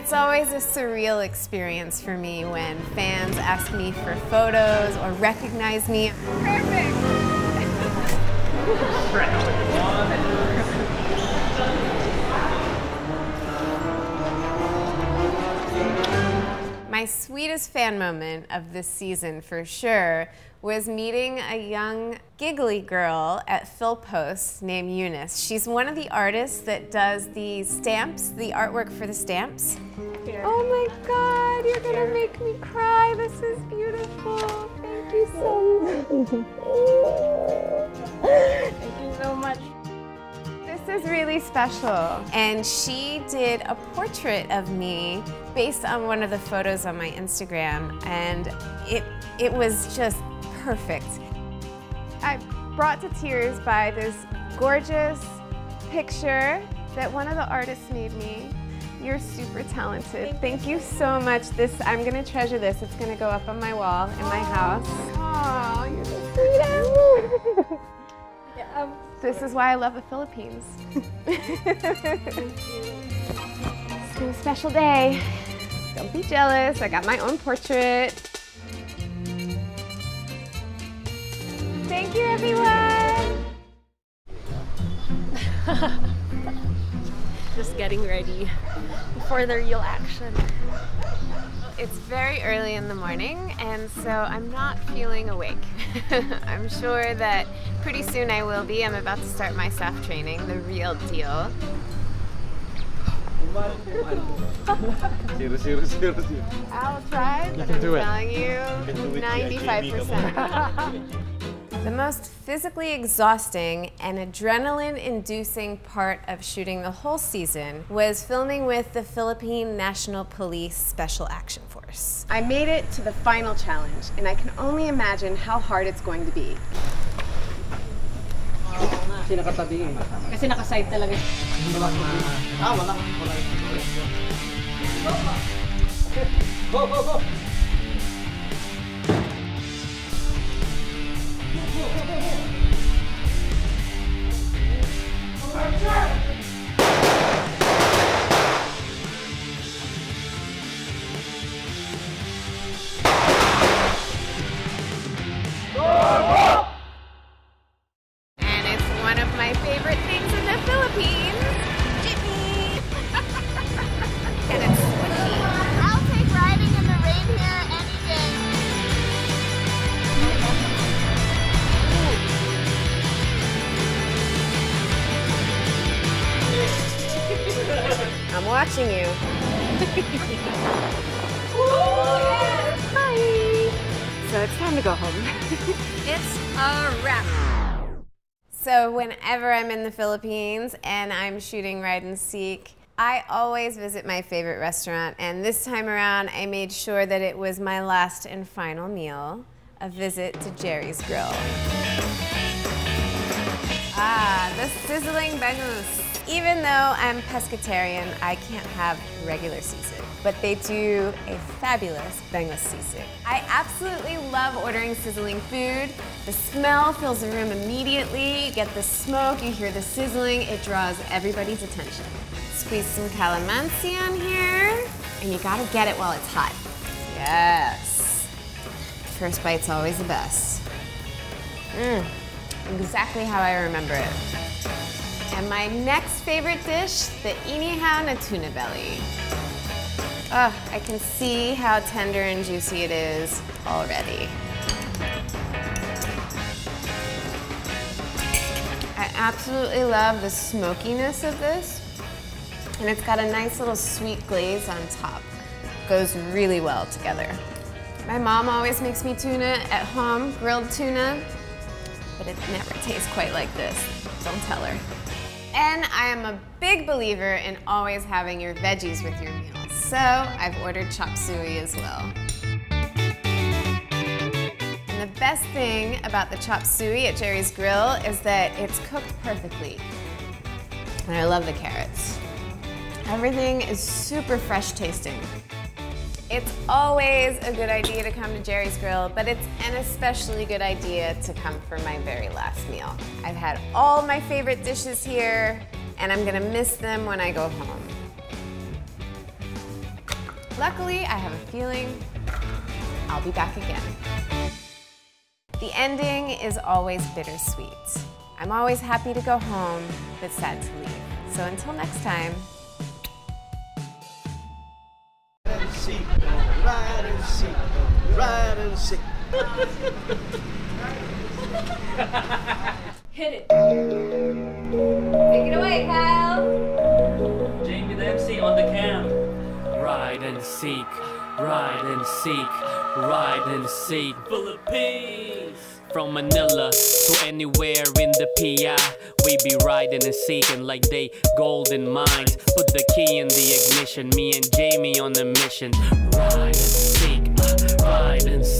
It's always a surreal experience for me when fans ask me for photos or recognize me. Perfect! My sweetest fan moment of this season, for sure, was meeting a young giggly girl at PHLPost named Eunice. She's one of the artists that does the stamps, the artwork for the stamps. Here. Oh my God, you're gonna make me cry. This is beautiful. Thank you so much. Thank you so much. This is really special. And she did a portrait of me based on one of the photos on my Instagram. And it, it was just perfect. I'm brought to tears by this gorgeous picture that one of the artists made me. You're super talented. Thank you so much. This I'm gonna treasure this. It's gonna go up on my wall in my house. Oh, you're the sweetest. yeah, um, this is why I love the Philippines. it's been a special day. Don't be jealous. I got my own portrait. Thank you, everyone. Just getting ready for the real action. It's very early in the morning, and so I'm not feeling awake. I'm sure that pretty soon I will be. I'm about to start my staff training, the real deal. I'll try, but I'm telling you, 95%. The most physically exhausting and adrenaline-inducing part of shooting the whole season was filming with the Philippine National Police Special Action Force. I made it to the final challenge, and I can only imagine how hard it's going to be. Kasi nakatabi eh. Kasi nakaside talaga. Ah, wala. Wala. Go, go, go! Watching you. Hi. So it's time to go home. it's a wrap. So whenever I'm in the Philippines and I'm shooting Ride and Seek, I always visit my favorite restaurant, and this time around I made sure that it was my last and final meal, a visit to Gerry's Grill. Ah, the sizzling bangus. Even though I'm pescatarian, I can't have regular sisig, but they do a fabulous bangus sisig. I absolutely love ordering sizzling food. The smell fills the room immediately. You get the smoke, you hear the sizzling, it draws everybody's attention. Squeeze some calamansi on here, and you gotta get it while it's hot. Yes. First bite's always the best. Mmm, exactly how I remember it. And my next favorite dish, the inihaw na tuna belly. Oh, I can see how tender and juicy it is already. I absolutely love the smokiness of this. And it's got a nice little sweet glaze on top. Goes really well together. My mom always makes me tuna at home, grilled tuna, but it never tastes quite like this. Don't tell her. And I am a big believer in always having your veggies with your meals. So I've ordered chop suey as well. And the best thing about the chop suey at Gerry's Grill is that it's cooked perfectly. And I love the carrots. Everything is super fresh tasting. It's always a good idea to come to Gerry's Grill, but it's an especially good idea to come for my very last meal. I've had all my favorite dishes here, and I'm gonna miss them when I go home. Luckily, I have a feeling I'll be back again. The ending is always bittersweet. I'm always happy to go home, but sad to leave. So until next time, and seek. Hit it. take it away, Kyle. Jaime Dempsey on the cam. Ride and seek, ride and seek, ride and seek. Philippines. From Manila to anywhere in the PI, we be riding and seeking like they golden mines. Put the key in the ignition, me and Jaime on the mission. Ride ride and.